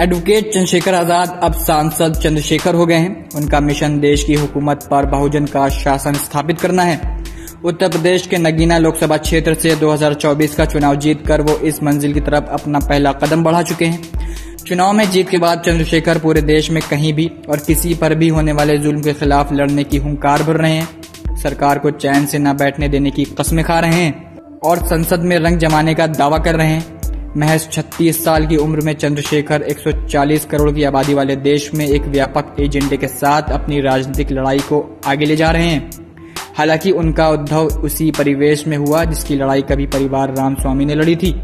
Advocate Chandrashekhar Azad अब सांसद चंद्रशेखर हो गए हैं। उनका मिशन देश की हुकूमत पर बहुजन का शासन स्थापित करना है। उत्तर प्रदेश के नगीना लोकसभा क्षेत्र से 2024 का चुनाव जीतकर वो इस मंजिल की तरफ़ अपना पहला कदम बढ़ा चुके हैं। चुनाव में जीत के बाद चंद्रशेखर पूरे देश में कहीं भी और किसी पर भी होने वाले जुल्म के खिलाफ लड़ने की हुंकार भर रहे हैं। सरकार को चैन से न बैठने देने की कस्में खा रहे हैं और संसद में रंग जमाने का दावा कर रहे हैं। महज 36 साल की उम्र में चंद्रशेखर 140 करोड़ की आबादी वाले देश में एक व्यापक एजेंडे के साथ अपनी राजनीतिक लड़ाई को आगे ले जा रहे हैं। हालाँकि उनका उद्धव उसी परिवेश में हुआ जिसकी लड़ाई कभी परिवार रामस्वामी ने लड़ी थी।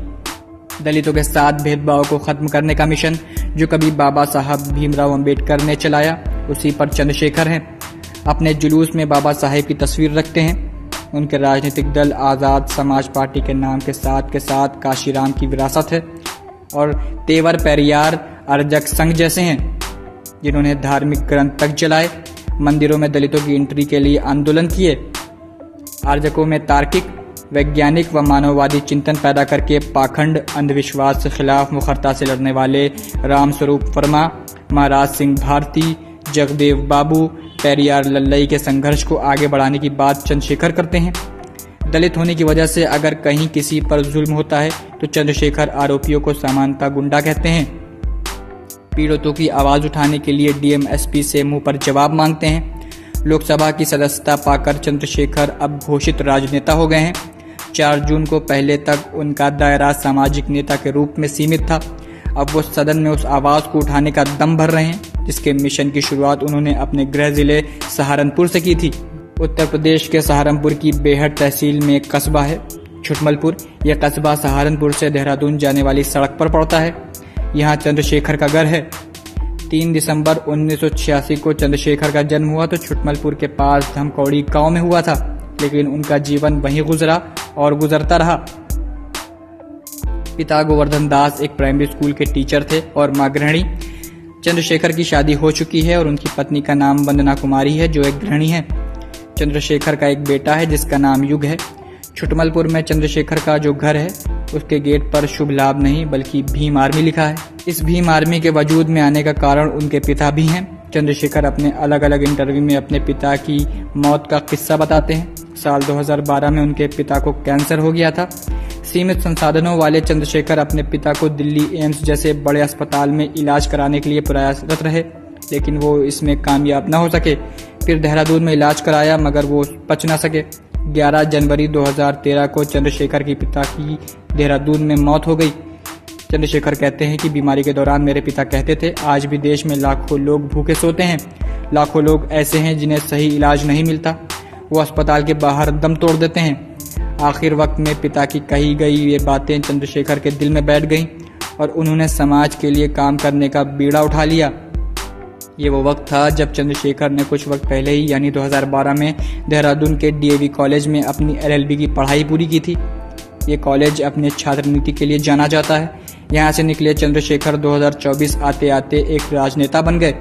दलितों के साथ भेदभाव को खत्म करने का मिशन जो कभी बाबा साहब भीमराव अंबेडकर ने चलाया, उसी पर चंद्रशेखर हैं। अपने जुलूस में बाबा साहेब की तस्वीर रखते हैं। उनके राजनीतिक दल आज़ाद समाज पार्टी के नाम के साथ के साथ काशीराम की विरासत है और तेवर पेरियार अर्जक संघ जैसे हैं, जिन्होंने धार्मिक ग्रंथ तक जलाए, मंदिरों में दलितों की एंट्री के लिए आंदोलन किए। आर्जकों में तार्किक, वैज्ञानिक व मानववादी चिंतन पैदा करके पाखंड अंधविश्वास के खिलाफ मुखरता से लड़ने वाले रामस्वरूप वर्मा, महाराज सिंह भारती, जगदेव बाबू पेरियार लल्लई के संघर्ष को आगे बढ़ाने की बात चंद्रशेखर करते हैं। दलित होने की वजह से अगर कहीं किसी पर जुल्म होता है तो चंद्रशेखर आरोपियों को समानता गुंडा कहते हैं। पीड़ितों की आवाज़ उठाने के लिए डीएमएसपी से मुँह पर जवाब मांगते हैं। लोकसभा की सदस्यता पाकर चंद्रशेखर अब घोषित राजनेता हो गए हैं। चार जून को पहले तक उनका दायरा सामाजिक नेता के रूप में सीमित था। अब वो सदन में उस आवाज़ को उठाने का दम भर रहे हैं। जिसके मिशन की शुरुआत उन्होंने अपने गृह ज़िले सहारनपुर से की थी। उत्तर प्रदेश के सहारनपुर की बेहद तहसील में एक कस्बा है। छुटमलपुर, यह कस्बा सहारनपुर से देहरादून जाने वाली सड़क पर पड़ता है। यहाँ चंद्रशेखर का घर है। तीन दिसंबर 1986 को चंद्रशेखर का जन्म हुआ तो छुटमलपुर के पास धमकौड़ी गाँव में हुआ था, लेकिन उनका जीवन वहीं गुजरा और गुजरता रहा। पिता गोवर्धन दास एक प्राइमरी स्कूल के टीचर थे और माँ गृहिणी। चंद्रशेखर की शादी हो चुकी है और उनकी पत्नी का नाम वंदना कुमारी है, जो एक गृहिणी है। चंद्रशेखर का एक बेटा है, जिसका नाम युग है। छुटमलपुर में चंद्रशेखर का जो घर है, उसके गेट पर शुभ लाभ नहीं, बल्कि भीम आर्मी लिखा है। इस भीम आर्मी के वजूद में आने का कारण उनके पिता भी हैं। चंद्रशेखर अपने अलग अलग इंटरव्यू में अपने पिता की मौत का किस्सा बताते हैं। साल 2012 में उनके पिता को कैंसर हो गया था। सीमित संसाधनों वाले चंद्रशेखर अपने पिता को दिल्ली एम्स जैसे बड़े अस्पताल में इलाज कराने के लिए प्रयासरत रहे, लेकिन वो इसमें कामयाब न हो सके। फिर देहरादून में इलाज कराया, मगर वो बच न सके। 11 जनवरी 2013 को चंद्रशेखर के पिता की देहरादून में मौत हो गई। चंद्रशेखर कहते हैं कि बीमारी के दौरान मेरे पिता कहते थे, आज भी देश में लाखों लोग भूखे सोते हैं। लाखों लोग ऐसे हैं जिन्हें सही इलाज नहीं मिलता। वो अस्पताल के बाहर दम तोड़ देते हैं। आखिर वक्त में पिता की कही गई ये बातें चंद्रशेखर के दिल में बैठ गईं और उन्होंने समाज के लिए काम करने का बीड़ा उठा लिया। ये वो वक्त था जब चंद्रशेखर ने कुछ वक्त पहले ही, यानी 2012 में, देहरादून के डीएवी कॉलेज में अपनी एलएलबी की पढ़ाई पूरी की थी। ये कॉलेज अपने छात्र नीति के लिए जाना जाता है। यहाँ से निकले चंद्रशेखर 2024 आते आते एक राजनेता बन गए।